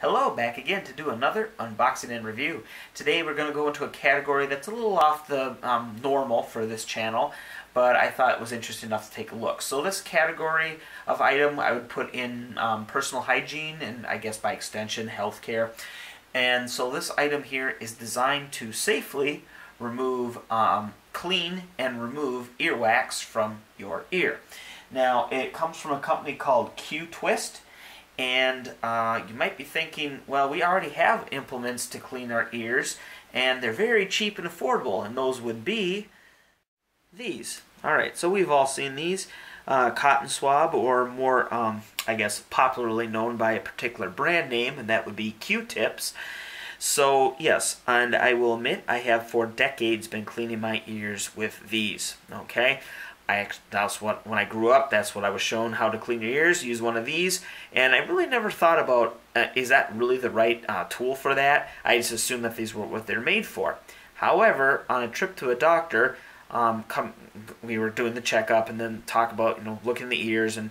Hello, back again to do another unboxing and review. Today we're going to go into a category that's a little off the um, normal for this channel, but I thought it was interesting enough to take a look. So this category of item I would put in um, personal hygiene and I guess by extension healthcare. And so this item here is designed to safely remove, um, clean and remove earwax from your ear. Now it comes from a company called Q-Twist and uh, you might be thinking, well, we already have implements to clean our ears, and they're very cheap and affordable, and those would be these. All right, so we've all seen these. Uh, cotton swab, or more, um, I guess, popularly known by a particular brand name, and that would be Q-tips. So, yes, and I will admit, I have for decades been cleaning my ears with these, okay? I that's what when I grew up that's what I was shown how to clean your ears use one of these. And I really never thought about uh, is that really the right uh, tool for that? I just assumed that these were what they're made for. However on a trip to a doctor um, come we were doing the checkup and then talk about you know looking in the ears and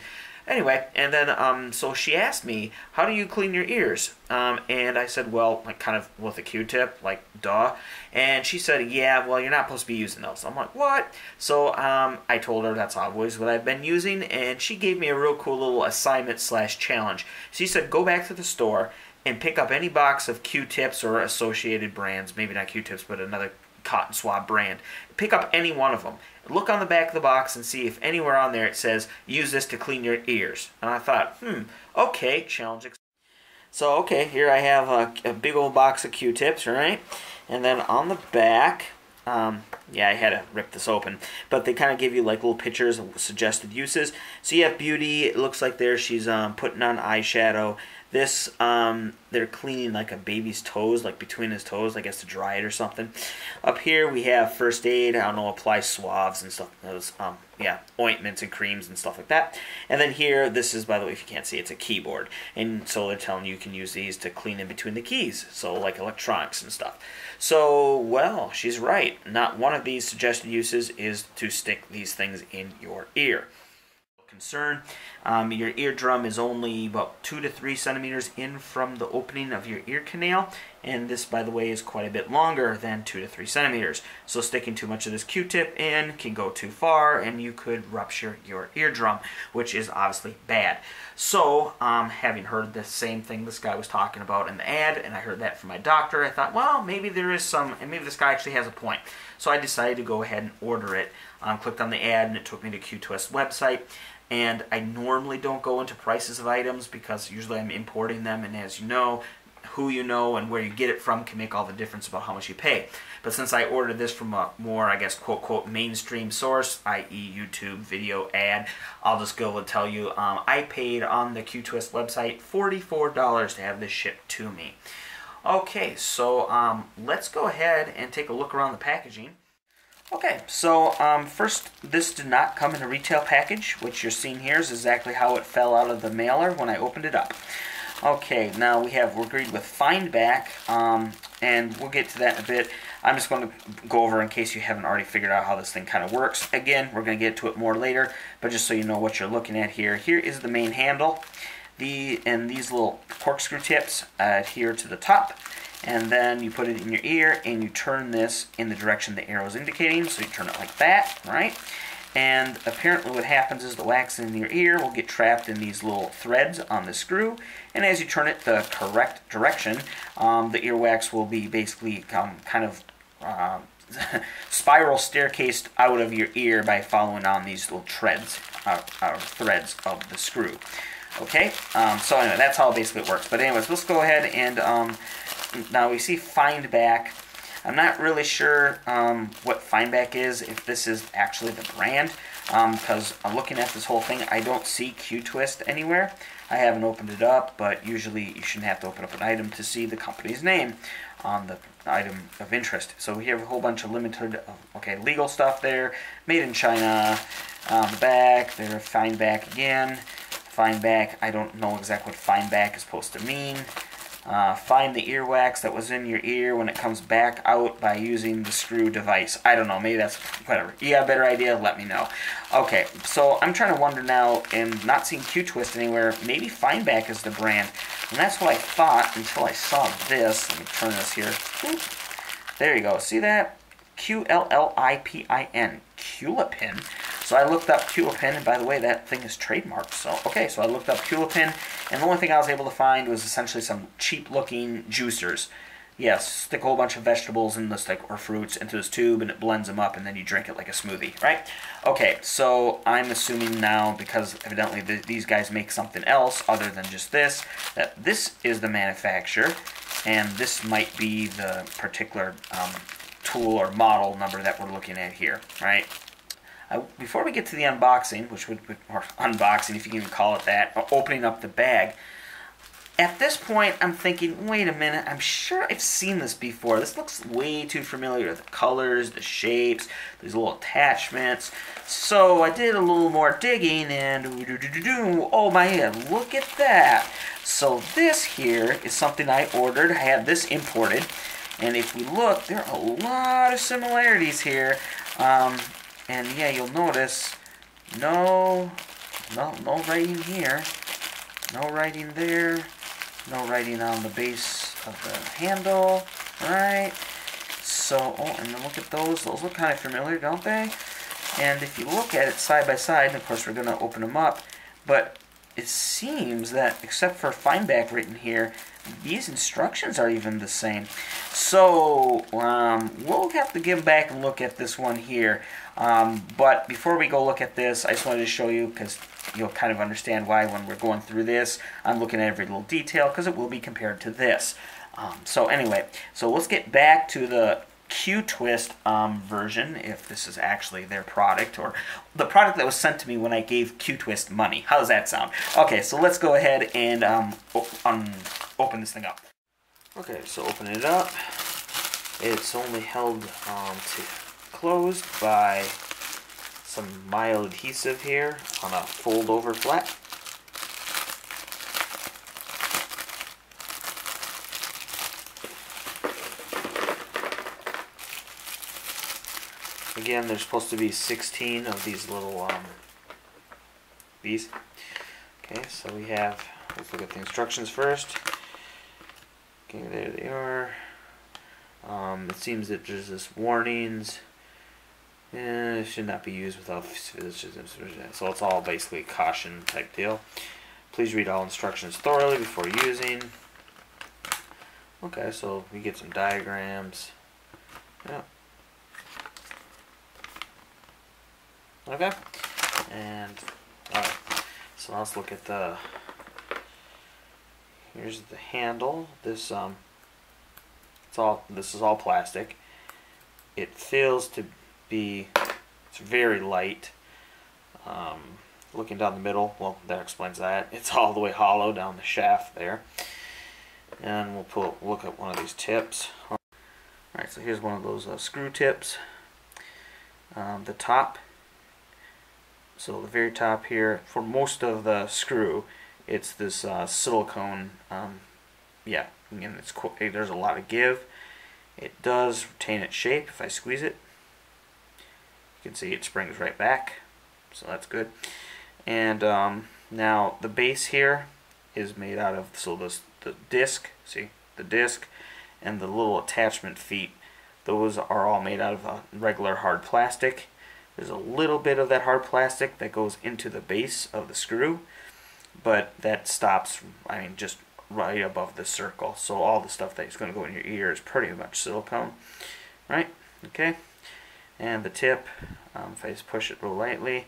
Anyway, and then um, so she asked me, "How do you clean your ears?" Um, and I said, "Well, like kind of with a Q-tip, like duh." And she said, "Yeah, well, you're not supposed to be using those." I'm like, "What?" So um, I told her that's always what I've been using, and she gave me a real cool little assignment slash challenge. She said, "Go back to the store." And pick up any box of Q-tips or associated brands, maybe not Q-tips, but another cotton swab brand. Pick up any one of them. Look on the back of the box and see if anywhere on there it says, use this to clean your ears. And I thought, hmm, okay, challenge So, okay, here I have a, a big old box of Q-tips, right? And then on the back, um, yeah, I had to rip this open. But they kind of give you like little pictures of suggested uses. So you have Beauty. It looks like there she's um, putting on eyeshadow. This, um, they're cleaning like a baby's toes, like between his toes, I guess to dry it or something. Up here we have first aid. I don't know, apply swabs and stuff. Those, um, yeah, ointments and creams and stuff like that. And then here, this is, by the way, if you can't see, it's a keyboard. And so they're telling you you can use these to clean in between the keys. So like electronics and stuff. So, well, she's right. Not one of these suggested uses is to stick these things in your ear concern. Um, your eardrum is only about 2 to 3 centimeters in from the opening of your ear canal, and this, by the way, is quite a bit longer than 2 to 3 centimeters. So sticking too much of this Q-tip in can go too far, and you could rupture your eardrum, which is obviously bad. So, um, having heard the same thing this guy was talking about in the ad, and I heard that from my doctor, I thought, well, maybe there is some, and maybe this guy actually has a point. So I decided to go ahead and order it. Um, clicked on the ad, and it took me to Q-Twist website and I normally don't go into prices of items because usually I'm importing them and as you know who you know and where you get it from can make all the difference about how much you pay. But since I ordered this from a more, I guess, quote, quote, mainstream source, i.e. YouTube video ad, I'll just go and tell you, um, I paid on the Q-Twist website $44 to have this shipped to me. Okay, so um, let's go ahead and take a look around the packaging. Okay, so um, first, this did not come in a retail package, which you're seeing here is exactly how it fell out of the mailer when I opened it up. Okay, now we have, we're agreed with Findback, um, and we'll get to that in a bit. I'm just going to go over in case you haven't already figured out how this thing kind of works. Again, we're going to get to it more later, but just so you know what you're looking at here. Here is the main handle, the and these little corkscrew tips adhere to the top and then you put it in your ear and you turn this in the direction the arrow is indicating so you turn it like that right and apparently what happens is the wax in your ear will get trapped in these little threads on the screw. And as you turn it the correct direction um, the earwax will be basically um, kind of uh, spiral staircased out of your ear by following on these little threads uh, uh, threads of the screw. Okay? Um, so anyway that's how basically it works. But anyways let's go ahead and um, now we see Findback. I'm not really sure um, what Fineback is, if this is actually the brand, because um, I'm looking at this whole thing, I don't see Q-Twist anywhere. I haven't opened it up, but usually you shouldn't have to open up an item to see the company's name on the item of interest. So we have a whole bunch of limited, uh, okay, legal stuff there, made in China, on the back, there, Fineback again, Fineback, I don't know exactly what Fineback is supposed to mean. Uh, find the earwax that was in your ear when it comes back out by using the screw device. I don't know, maybe that's whatever. You got a better idea? Let me know. Okay, so I'm trying to wonder now, and not seeing Q-Twist anywhere, maybe Findback is the brand. And that's what I thought until I saw this. Let me turn this here. There you go. See that? Q-L-L-I-P-I-N. Qllipin. So I looked up Qllipin, and by the way, that thing is trademarked. So, okay, so I looked up Qllipin, and the only thing I was able to find was essentially some cheap-looking juicers. Yes, stick a whole bunch of vegetables in this, like, or fruits into this tube, and it blends them up, and then you drink it like a smoothie, right? Okay, so I'm assuming now, because evidently the, these guys make something else other than just this, that this is the manufacturer, and this might be the particular um, tool or model number that we're looking at here, right? Uh, before we get to the unboxing, which would, or unboxing if you can even call it that, or opening up the bag, at this point I'm thinking, wait a minute, I'm sure I've seen this before. This looks way too familiar. The colors, the shapes, these little attachments. So I did a little more digging and oh my god, look at that. So this here is something I ordered. I had this imported. And if we look, there are a lot of similarities here. Um, and yeah, you'll notice no, no, no writing here, no writing there, no writing on the base of the handle, right? So, oh, and then look at those. Those look kind of familiar, don't they? And if you look at it side by side, and of course we're going to open them up, but it seems that except for Feinbach written here, these instructions are even the same. So um, we'll have to give back and look at this one here. Um, but before we go look at this, I just wanted to show you because you'll kind of understand why when we're going through this, I'm looking at every little detail because it will be compared to this. Um, so anyway, so let's get back to the Q-Twist um, version, if this is actually their product, or the product that was sent to me when I gave Q-Twist money. How does that sound? Okay, so let's go ahead and um, um, open this thing up. Okay, so open it up. It's only held um, to closed by some mild adhesive here on a fold over flap. Again, there's supposed to be 16 of these little um, these. Okay, so we have, let's look at the instructions first. Okay, there they are. Um, it seems that there's this warnings. Eh, it should not be used without so it's all basically caution type deal. Please read all instructions thoroughly before using. Okay, so we get some diagrams. Yeah. Okay. And alright. So let's look at the here's the handle. This um it's all this is all plastic. It feels to be it's very light. Um, looking down the middle, well that explains that. It's all the way hollow down the shaft there. And we'll pull look at one of these tips. Alright, so here's one of those uh, screw tips. Um, the top so the very top here, for most of the screw, it's this uh, silicone, um, yeah, again, it's there's a lot of give. It does retain its shape if I squeeze it. You can see it springs right back, so that's good. And um, now the base here is made out of, so this, the disc, see, the disc and the little attachment feet, those are all made out of regular hard plastic. There's a little bit of that hard plastic that goes into the base of the screw, but that stops, I mean, just right above the circle. So all the stuff that's going to go in your ear is pretty much silicone, right? Okay. And the tip, um, if I just push it real lightly,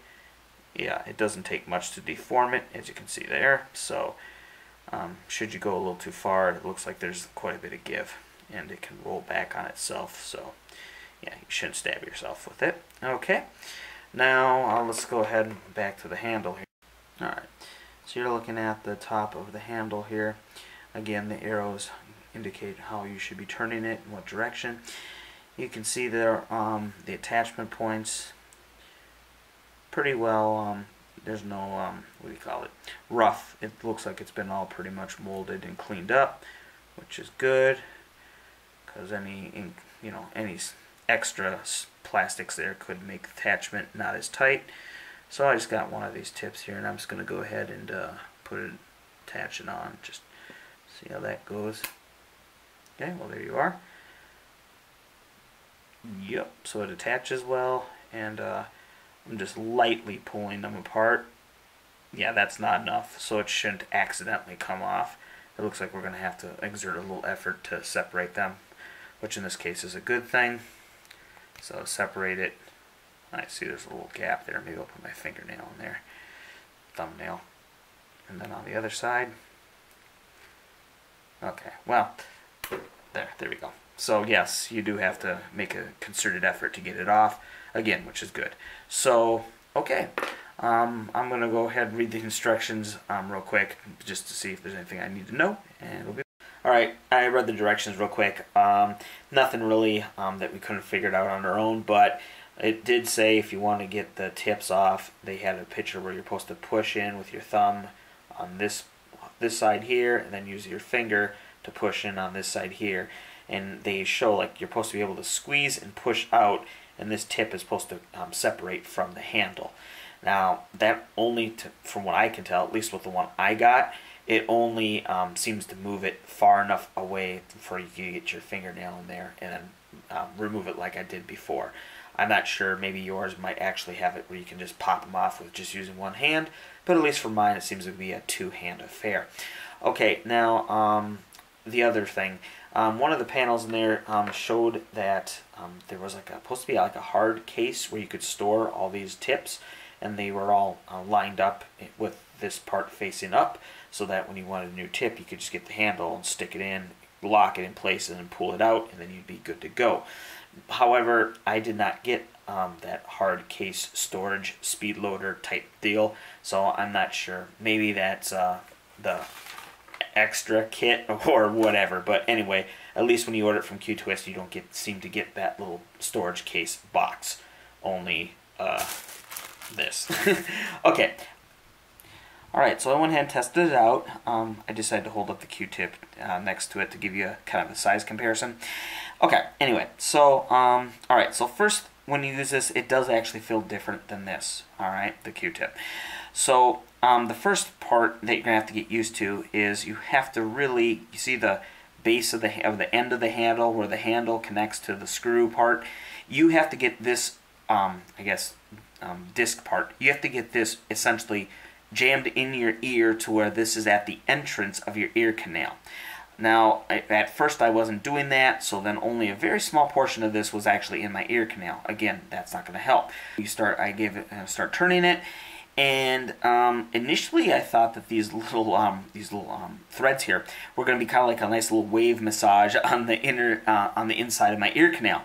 yeah, it doesn't take much to deform it, as you can see there. So um, should you go a little too far, it looks like there's quite a bit of give, and it can roll back on itself. So yeah, you shouldn't stab yourself with it. Okay, now uh, let's go ahead and back to the handle here. Alright, so you're looking at the top of the handle here. Again, the arrows indicate how you should be turning it, in what direction. You can see there um, the attachment points pretty well. Um, there's no, um, what do you call it, rough. It looks like it's been all pretty much molded and cleaned up, which is good because any, you know, any extra plastics there could make the attachment not as tight. So I just got one of these tips here and I'm just going to go ahead and uh, put it, attach it on just See how that goes? Okay, well there you are. Yep, so it attaches well, and uh, I'm just lightly pulling them apart. Yeah, that's not enough, so it shouldn't accidentally come off. It looks like we're going to have to exert a little effort to separate them, which in this case is a good thing. So separate it. I see there's a little gap there. Maybe I'll put my fingernail in there. Thumbnail. And then on the other side. Okay, well, there, there we go. So yes, you do have to make a concerted effort to get it off, again, which is good. So, okay, um, I'm going to go ahead and read the instructions um, real quick, just to see if there's anything I need to know, and it'll be Alright, I read the directions real quick. Um, nothing really um, that we couldn't figure it out on our own, but it did say if you want to get the tips off, they had a picture where you're supposed to push in with your thumb on this this side here, and then use your finger to push in on this side here. And they show like you're supposed to be able to squeeze and push out, and this tip is supposed to um, separate from the handle. Now, that only, to, from what I can tell, at least with the one I got, it only um, seems to move it far enough away for you to get your fingernail in there and then um, remove it like I did before. I'm not sure, maybe yours might actually have it where you can just pop them off with just using one hand, but at least for mine it seems to be a two-hand affair. Okay, now um, the other thing. Um, one of the panels in there um, showed that um, there was like a, supposed to be like a hard case where you could store all these tips and they were all uh, lined up with this part facing up so that when you wanted a new tip you could just get the handle and stick it in lock it in place and then pull it out and then you'd be good to go. However I did not get um, that hard case storage speed loader type deal so I'm not sure. Maybe that's uh, the extra kit or whatever but anyway at least when you order it from Q-Twist you don't get seem to get that little storage case box only uh, this. okay. Alright, so I went ahead and tested it out. Um, I decided to hold up the Q-tip uh, next to it to give you a kind of a size comparison. Okay, anyway, so, um, alright, so first, when you use this, it does actually feel different than this, alright, the Q-tip. So, um, the first part that you're going to have to get used to is you have to really, you see the base of the, of the end of the handle where the handle connects to the screw part, you have to get this, um, I guess, um, disc part, you have to get this essentially jammed in your ear to where this is at the entrance of your ear canal. Now, at first I wasn't doing that, so then only a very small portion of this was actually in my ear canal. Again, that's not going to help. You start, I give it, uh, start turning it, and um, initially I thought that these little um, these little um, threads here were going to be kind of like a nice little wave massage on the inner uh, on the inside of my ear canal.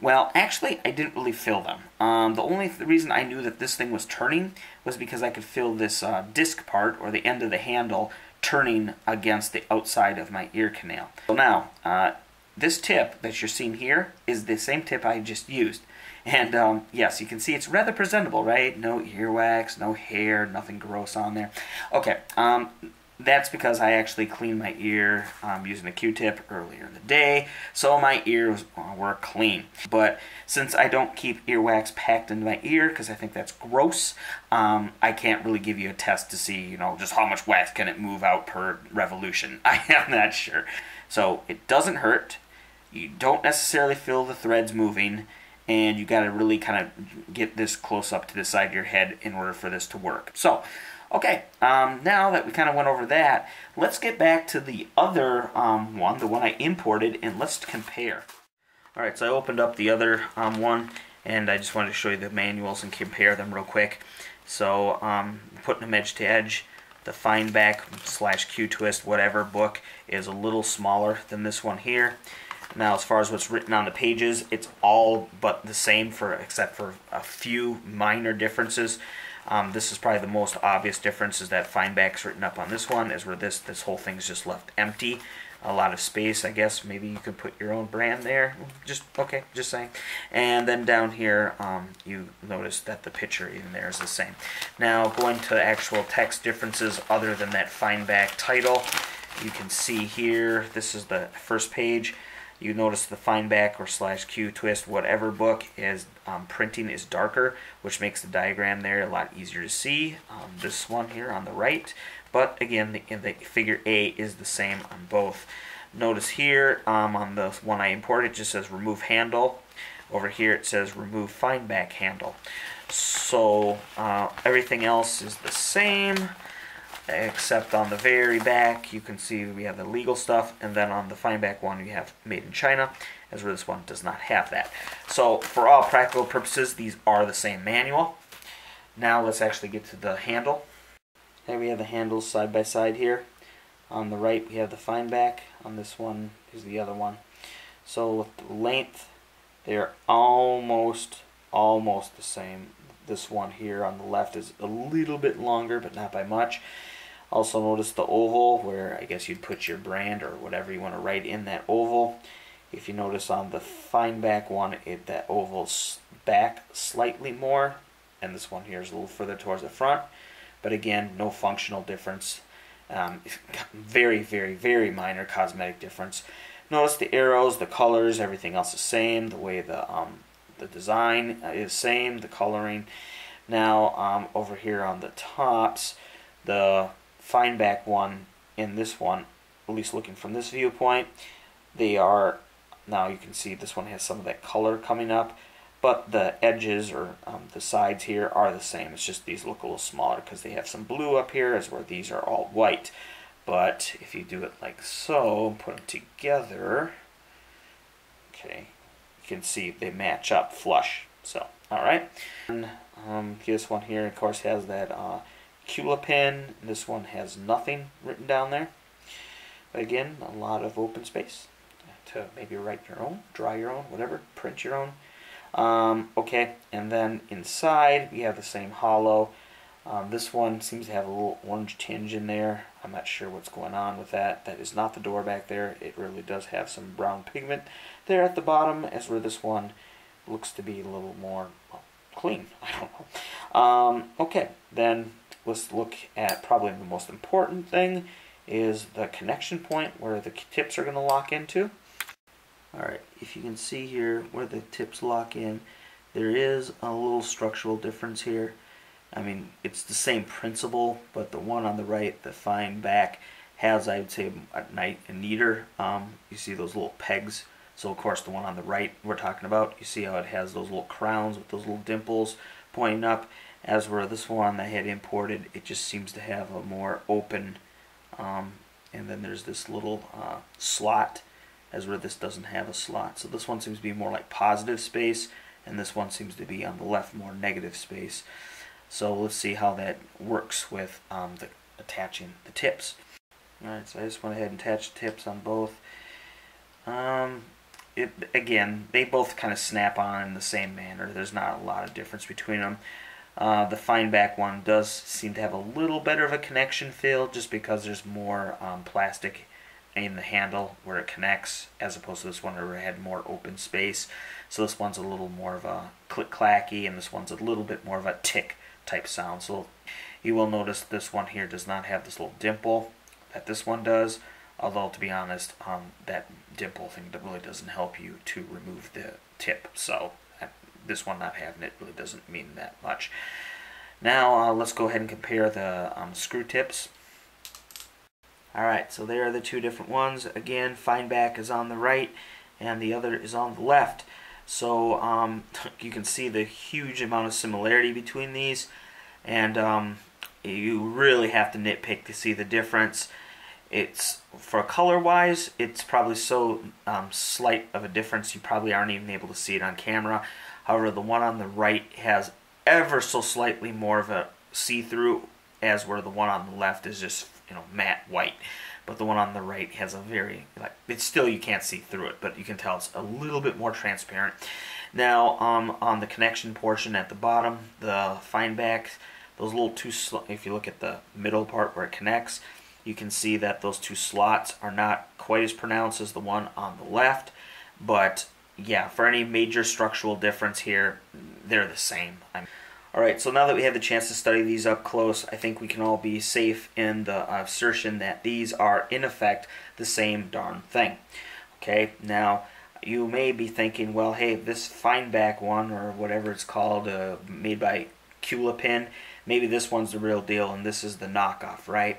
Well, actually, I didn't really feel them. Um, the only th reason I knew that this thing was turning was because I could feel this uh, disc part, or the end of the handle, turning against the outside of my ear canal. So now, uh, this tip that you're seeing here is the same tip I just used. And um, yes, you can see it's rather presentable, right? No earwax, no hair, nothing gross on there. Okay, um, that's because I actually cleaned my ear um, using a Q-tip earlier in the day, so my ears were clean. But since I don't keep earwax packed into my ear because I think that's gross, um, I can't really give you a test to see, you know, just how much wax can it move out per revolution. I am not sure. So it doesn't hurt. You don't necessarily feel the threads moving, and you got to really kind of get this close up to the side of your head in order for this to work. So Okay, um, now that we kind of went over that, let's get back to the other um, one, the one I imported, and let's compare. Alright, so I opened up the other um, one, and I just wanted to show you the manuals and compare them real quick. So, um, putting them edge to edge, the Feinbach slash Q-Twist whatever book is a little smaller than this one here. Now, as far as what's written on the pages, it's all but the same for except for a few minor differences. Um, this is probably the most obvious difference is that Feinbach's written up on this one is where this this whole thing's just left empty. A lot of space, I guess. Maybe you could put your own brand there. Just okay, just saying. And then down here, um, you notice that the picture even there is the same. Now going to actual text differences other than that Feinbach title, you can see here. This is the first page you notice the Feinbach or slash Q twist whatever book is um, printing is darker which makes the diagram there a lot easier to see um, this one here on the right but again, the, the figure A is the same on both. Notice here um, on the one I imported, it just says remove handle. Over here it says remove find back handle. So uh, everything else is the same except on the very back you can see we have the legal stuff and then on the find back one we have made in China as where this one does not have that. So for all practical purposes these are the same manual. Now let's actually get to the handle. Here we have the handles side by side here. On the right we have the find back. On this one is the other one. So with the length they're almost almost the same. This one here on the left is a little bit longer but not by much. Also notice the oval where I guess you'd put your brand or whatever you want to write in that oval. If you notice on the fine back one, it that oval's back slightly more, and this one here is a little further towards the front. But again, no functional difference. Um, very, very, very minor cosmetic difference. Notice the arrows, the colors, everything else is same. The way the um, the design is same, the coloring. Now um, over here on the tops, the find back one in this one, at least looking from this viewpoint, they are, now you can see this one has some of that color coming up, but the edges or um, the sides here are the same. It's just these look a little smaller because they have some blue up here as where these are all white. But if you do it like so, put them together, okay, you can see they match up flush. So, all right. And, um, this one here, of course, has that uh, Cula. This one has nothing written down there. But again, a lot of open space to maybe write your own, draw your own, whatever, print your own. Um, okay, and then inside we have the same hollow. Um, this one seems to have a little orange tinge in there. I'm not sure what's going on with that. That is not the door back there. It really does have some brown pigment there at the bottom, as where this one looks to be a little more well, clean. I don't know. Um, okay, then let's look at probably the most important thing is the connection point where the tips are going to lock into. Alright, if you can see here where the tips lock in, there is a little structural difference here. I mean, it's the same principle, but the one on the right, the fine back, has, I would say, a, a neater. Um, you see those little pegs. So, of course, the one on the right we're talking about, you see how it has those little crowns with those little dimples pointing up. As where this one I had imported, it just seems to have a more open, um, and then there's this little uh, slot, as where this doesn't have a slot. So this one seems to be more like positive space, and this one seems to be on the left more negative space. So let's see how that works with um, the attaching the tips. Alright, so I just went ahead and attached the tips on both. Um, it, again, they both kind of snap on in the same manner. There's not a lot of difference between them. Uh, the find back one does seem to have a little better of a connection feel just because there's more um, plastic in the handle where it connects as opposed to this one where it had more open space. So this one's a little more of a click clacky and this one's a little bit more of a tick type sound. So you will notice this one here does not have this little dimple that this one does. Although to be honest, um, that dimple thing really doesn't help you to remove the tip. So this one not having it really doesn't mean that much. Now uh, let's go ahead and compare the um, screw tips. Alright, so there are the two different ones. Again, find back is on the right and the other is on the left. So um, you can see the huge amount of similarity between these and um, you really have to nitpick to see the difference. It's for color wise, it's probably so um, slight of a difference you probably aren't even able to see it on camera. However, the one on the right has ever so slightly more of a see-through as where the one on the left is just, you know, matte white. But the one on the right has a very, like, it's still, you can't see through it, but you can tell it's a little bit more transparent. Now, um, on the connection portion at the bottom, the fine back, those little two, if you look at the middle part where it connects, you can see that those two slots are not quite as pronounced as the one on the left, but yeah, for any major structural difference here, they're the same. Alright, so now that we have the chance to study these up close, I think we can all be safe in the assertion that these are, in effect, the same darn thing. Okay, now you may be thinking, well, hey, this find back one, or whatever it's called, uh, made by Qllipin, maybe this one's the real deal and this is the knockoff, right?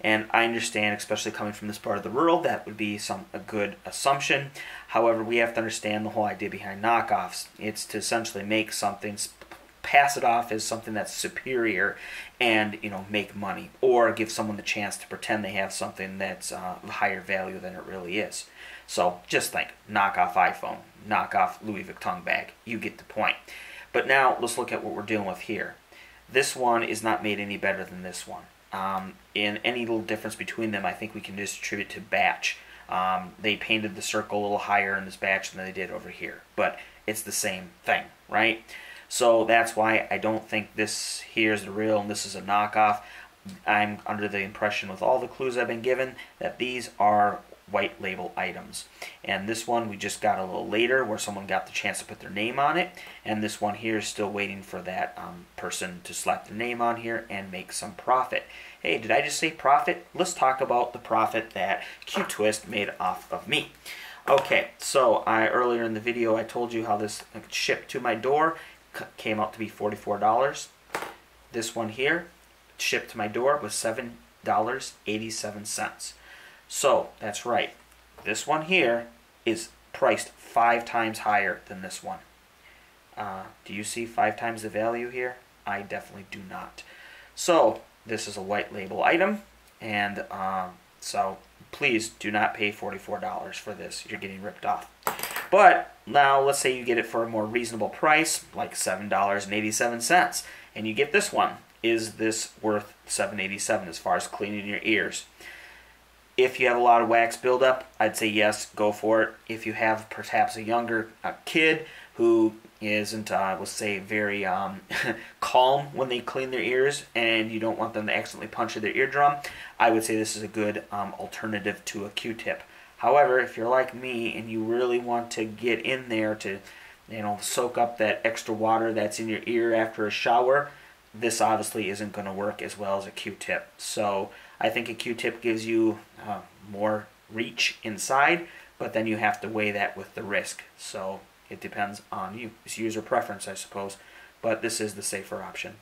And I understand, especially coming from this part of the world, that would be some a good assumption. However, we have to understand the whole idea behind knockoffs. It's to essentially make something pass it off as something that's superior and you know make money or give someone the chance to pretend they have something that's uh, higher value than it really is so just think knockoff iphone knockoff louis vuitton bag you get the point but now let's look at what we're dealing with here this one is not made any better than this one um, in any little difference between them i think we can just attribute to batch um, they painted the circle a little higher in this batch than they did over here but it's the same thing right so that's why I don't think this here is the real and this is a knockoff. I'm under the impression with all the clues I've been given that these are white label items. And this one we just got a little later where someone got the chance to put their name on it. And this one here is still waiting for that um, person to slap their name on here and make some profit. Hey, did I just say profit? Let's talk about the profit that Q-Twist made off of me. Okay, so I earlier in the video I told you how this shipped to my door came out to be $44. This one here, shipped to my door, was $7.87. So, that's right. This one here is priced five times higher than this one. Uh, do you see five times the value here? I definitely do not. So, this is a white label item, and um, so please do not pay $44 for this. You're getting ripped off. But now let's say you get it for a more reasonable price, like $7.87, and you get this one. Is this worth $7.87 as far as cleaning your ears? If you have a lot of wax buildup, I'd say yes, go for it. If you have perhaps a younger uh, kid who isn't, uh, let's say, very um, calm when they clean their ears and you don't want them to accidentally puncture their eardrum, I would say this is a good um, alternative to a Q-tip. However, if you're like me and you really want to get in there to, you know, soak up that extra water that's in your ear after a shower, this obviously isn't going to work as well as a Q-tip. So I think a Q-tip gives you uh, more reach inside, but then you have to weigh that with the risk. So it depends on you. It's user preference, I suppose, but this is the safer option.